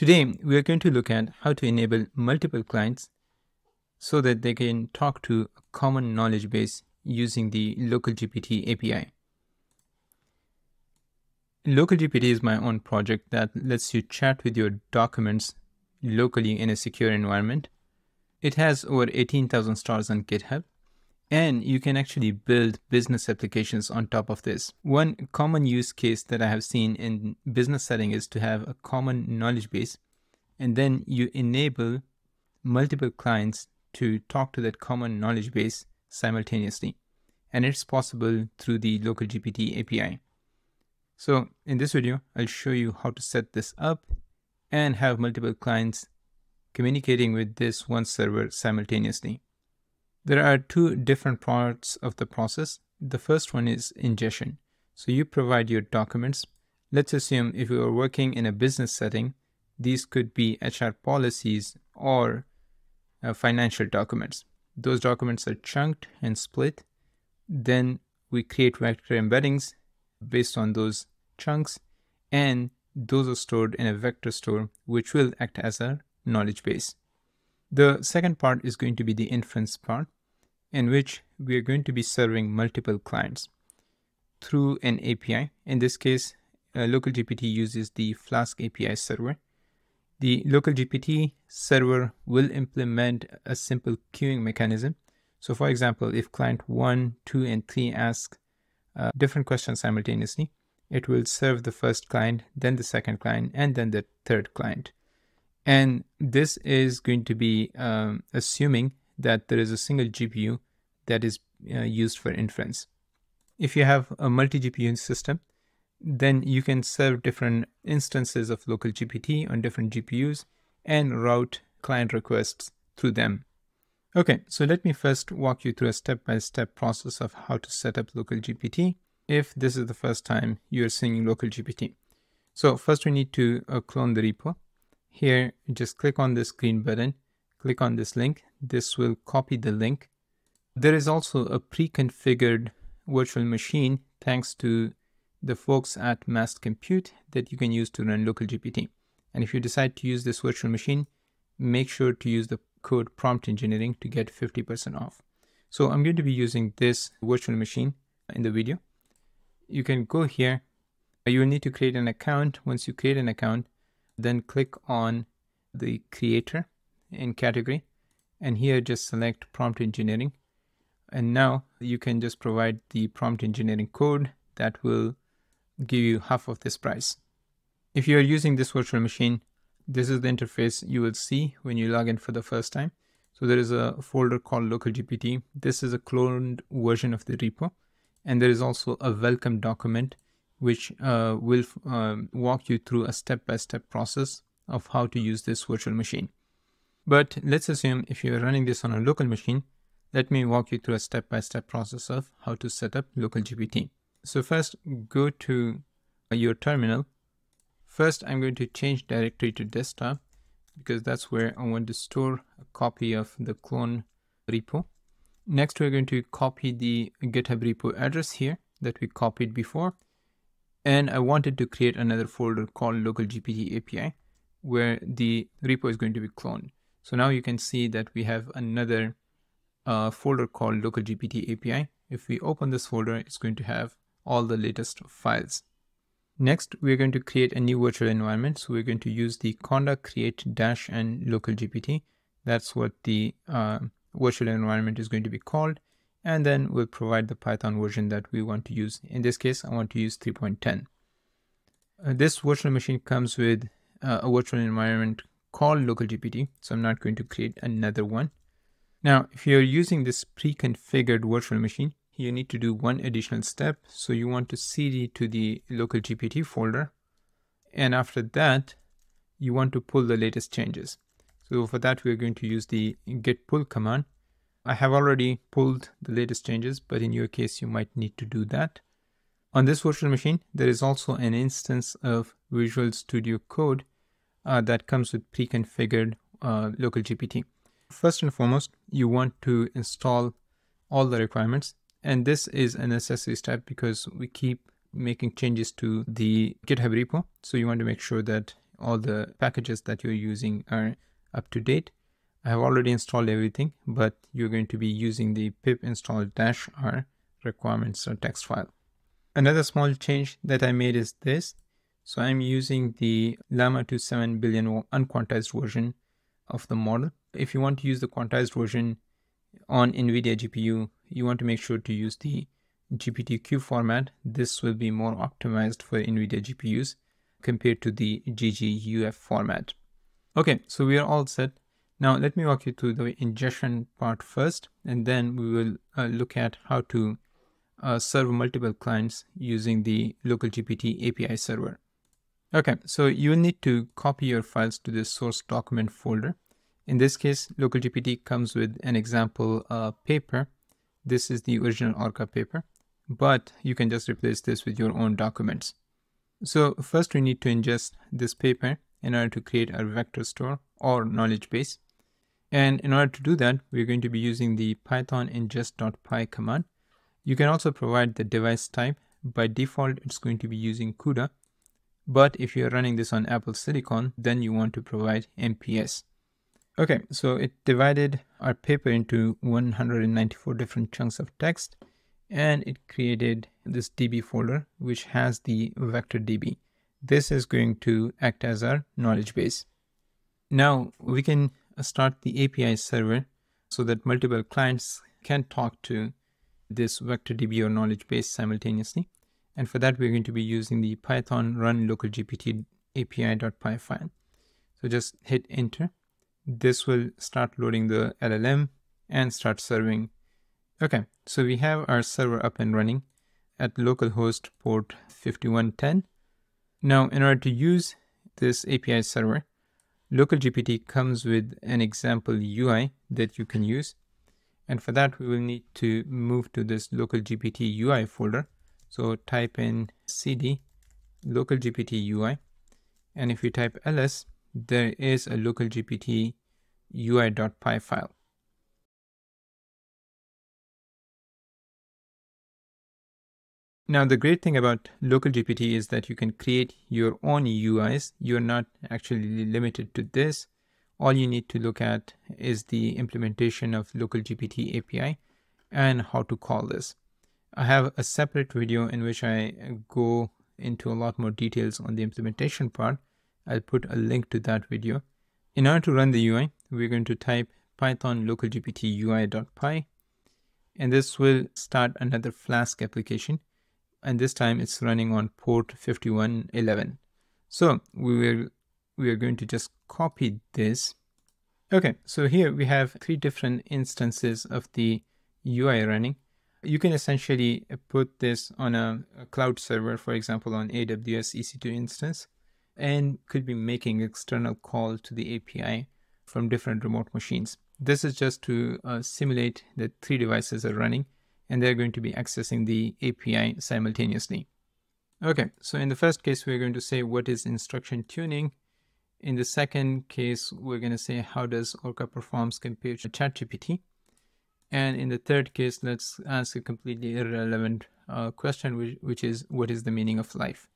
Today, we are going to look at how to enable multiple clients so that they can talk to a common knowledge base using the LocalGPT API. LocalGPT is my own project that lets you chat with your documents locally in a secure environment. It has over 18,000 stars on GitHub and you can actually build business applications on top of this. One common use case that I have seen in business setting is to have a common knowledge base, and then you enable multiple clients to talk to that common knowledge base simultaneously. And it's possible through the local GPT API. So in this video, I'll show you how to set this up and have multiple clients communicating with this one server simultaneously. There are two different parts of the process. The first one is ingestion. So you provide your documents. Let's assume if you are working in a business setting, these could be HR policies or uh, financial documents. Those documents are chunked and split. Then we create vector embeddings based on those chunks and those are stored in a vector store which will act as a knowledge base. The second part is going to be the inference part, in which we are going to be serving multiple clients through an API. In this case, uh, LocalGPT uses the Flask API server. The LocalGPT server will implement a simple queuing mechanism. So for example, if client 1, 2, and 3 ask uh, different questions simultaneously, it will serve the first client, then the second client, and then the third client. And this is going to be um, assuming that there is a single GPU that is uh, used for inference. If you have a multi-GPU system, then you can serve different instances of local GPT on different GPUs and route client requests through them. Okay, so let me first walk you through a step-by-step -step process of how to set up local GPT if this is the first time you're seeing local GPT. So first we need to uh, clone the repo. Here, just click on this green button, click on this link. This will copy the link. There is also a pre-configured virtual machine thanks to the folks at Massed Compute that you can use to run local GPT. And if you decide to use this virtual machine, make sure to use the code prompt engineering to get 50% off. So I'm going to be using this virtual machine in the video. You can go here. You will need to create an account. Once you create an account, then click on the creator in category and here just select prompt engineering and now you can just provide the prompt engineering code that will give you half of this price. If you are using this virtual machine, this is the interface you will see when you log in for the first time. So there is a folder called LocalGPT. This is a cloned version of the repo. And there is also a welcome document which uh, will uh, walk you through a step-by-step -step process of how to use this virtual machine. But let's assume if you're running this on a local machine, let me walk you through a step-by-step -step process of how to set up local GPT. So first go to your terminal. First, I'm going to change directory to desktop because that's where I want to store a copy of the clone repo. Next, we're going to copy the GitHub repo address here that we copied before. And I wanted to create another folder called local GPT API where the repo is going to be cloned. So now you can see that we have another uh, folder called local GPT API. If we open this folder, it's going to have all the latest files. Next, we're going to create a new virtual environment. So we're going to use the conda create dash and local GPT. That's what the uh, virtual environment is going to be called. And then we'll provide the Python version that we want to use. In this case, I want to use 3.10. Uh, this virtual machine comes with uh, a virtual environment called local GPT. So I'm not going to create another one. Now, if you're using this pre-configured virtual machine, you need to do one additional step. So you want to cd to the local GPT folder. And after that, you want to pull the latest changes. So for that, we're going to use the git pull command. I have already pulled the latest changes, but in your case, you might need to do that. On this virtual machine, there is also an instance of Visual Studio Code uh, that comes with pre-configured uh, local GPT. First and foremost, you want to install all the requirements. And this is a necessary step because we keep making changes to the GitHub repo. So you want to make sure that all the packages that you're using are up to date. I have already installed everything, but you're going to be using the pip install dash r requirements or text file. Another small change that I made is this. So I'm using the Llama 2 7 billion unquantized version of the model. If you want to use the quantized version on NVIDIA GPU, you want to make sure to use the GPTQ format. This will be more optimized for NVIDIA GPUs compared to the GGUF format. Okay, so we are all set. Now let me walk you through the ingestion part first, and then we will uh, look at how to uh, serve multiple clients using the local GPT API server. Okay, so you will need to copy your files to the source document folder. In this case, local GPT comes with an example uh, paper. This is the original Orca paper, but you can just replace this with your own documents. So first we need to ingest this paper in order to create our vector store or knowledge base. And in order to do that, we're going to be using the python ingest.py command. You can also provide the device type. By default, it's going to be using CUDA. But if you're running this on Apple Silicon, then you want to provide MPS. Okay, so it divided our paper into 194 different chunks of text and it created this DB folder which has the vector DB. This is going to act as our knowledge base. Now we can start the API server so that multiple clients can talk to this vector DB or knowledge base simultaneously. And for that, we're going to be using the python run local GPT API.py file. So just hit enter. This will start loading the LLM and start serving Okay, so we have our server up and running at localhost port 5110. Now, in order to use this API server, LocalGPT comes with an example UI that you can use. And for that, we will need to move to this LocalGPT UI folder. So type in cd LocalGPT UI. And if you type ls, there is a LocalGPT UI.py file. Now, the great thing about local GPT is that you can create your own UIs. You're not actually limited to this. All you need to look at is the implementation of local GPT API and how to call this. I have a separate video in which I go into a lot more details on the implementation part. I'll put a link to that video. In order to run the UI, we're going to type python localgpt UI.py and this will start another Flask application and this time it's running on port 5111. So we will we are going to just copy this. Okay, so here we have three different instances of the UI running. You can essentially put this on a, a cloud server, for example, on AWS EC2 instance, and could be making external call to the API from different remote machines. This is just to uh, simulate that three devices are running and they're going to be accessing the API simultaneously. Okay, so in the first case, we're going to say what is instruction tuning. In the second case, we're going to say how does Orca performs compared to ChatGPT. And in the third case, let's ask a completely irrelevant uh, question, which, which is what is the meaning of life?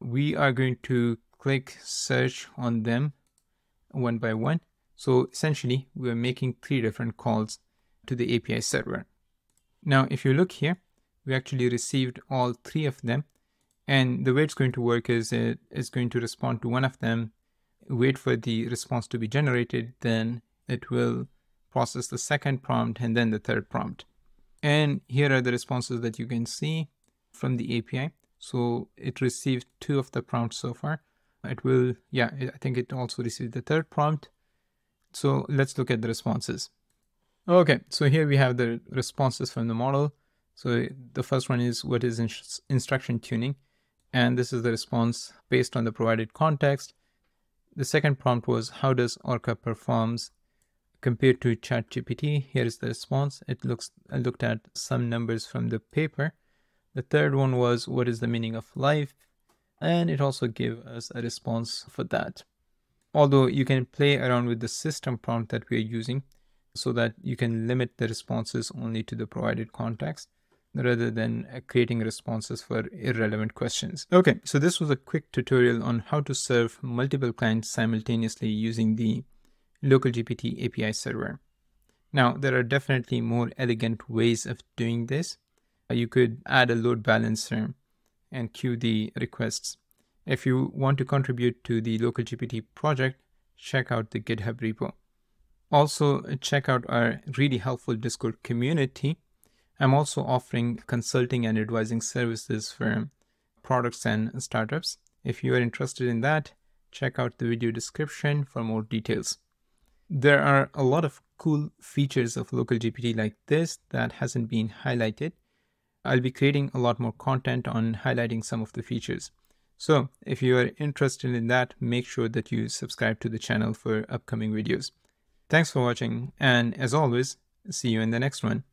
We are going to click search on them one by one. So essentially, we're making three different calls to the API server. Now, if you look here, we actually received all three of them. And the way it's going to work is it is going to respond to one of them, wait for the response to be generated, then it will process the second prompt and then the third prompt. And here are the responses that you can see from the API. So it received two of the prompts so far. It will, yeah, I think it also received the third prompt. So let's look at the responses. Okay, so here we have the responses from the model. So the first one is what is in instruction tuning? And this is the response based on the provided context. The second prompt was how does Orca performs compared to ChatGPT? Here is the response. It looks I looked at some numbers from the paper. The third one was what is the meaning of life? And it also gave us a response for that. Although you can play around with the system prompt that we are using, so that you can limit the responses only to the provided context. rather than uh, creating responses for irrelevant questions. Okay, so this was a quick tutorial on how to serve multiple clients simultaneously using the LocalGPT API server. Now, there are definitely more elegant ways of doing this. You could add a load balancer and queue the requests. If you want to contribute to the LocalGPT project, check out the GitHub repo. Also, uh, check out our really helpful Discord community. I'm also offering consulting and advising services for products and startups. If you are interested in that, check out the video description for more details. There are a lot of cool features of local GPT like this that hasn't been highlighted. I'll be creating a lot more content on highlighting some of the features. So if you are interested in that, make sure that you subscribe to the channel for upcoming videos. Thanks for watching, and as always, see you in the next one.